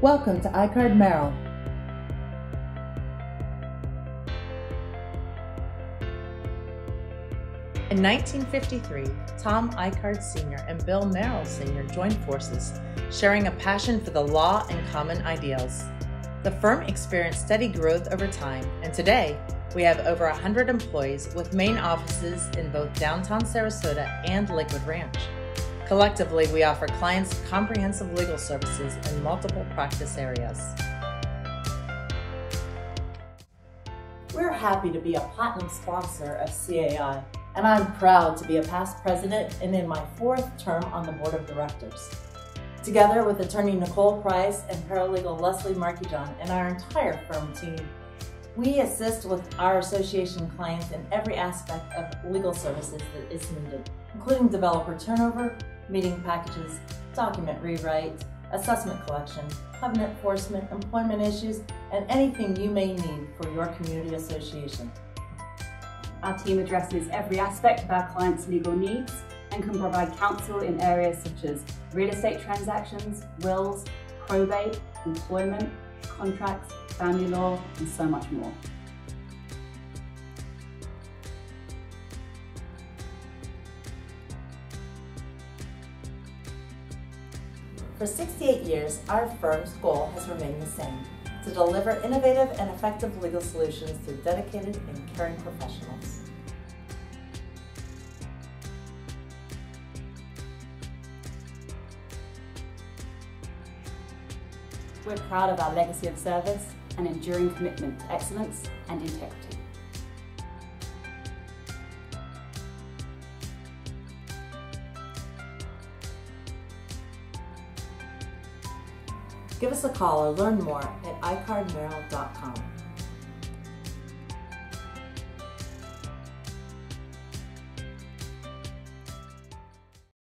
Welcome to Icard Merrill. In 1953, Tom Icard Sr. and Bill Merrill Sr. joined forces, sharing a passion for the law and common ideals. The firm experienced steady growth over time, and today we have over 100 employees with main offices in both downtown Sarasota and Lakewood Ranch. Collectively, we offer clients comprehensive legal services in multiple practice areas. We're happy to be a platinum sponsor of CAI, and I'm proud to be a past president and in my fourth term on the board of directors. Together with attorney Nicole Price and paralegal Leslie Markeyjohn and our entire firm team, we assist with our association clients in every aspect of legal services that is needed, including developer turnover, meeting packages, document rewrite, assessment collection, covenant enforcement, employment issues, and anything you may need for your community association. Our team addresses every aspect of our clients' legal needs and can provide counsel in areas such as real estate transactions, wills, probate, employment, contracts, family law, and so much more. For 68 years, our firm's goal has remained the same, to deliver innovative and effective legal solutions through dedicated and caring professionals. We're proud of our legacy of service and enduring commitment to excellence and integrity. Give us a call or learn more at icardmerrill.com.